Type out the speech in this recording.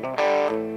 Música